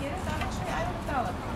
Get it? Actually, I don't tell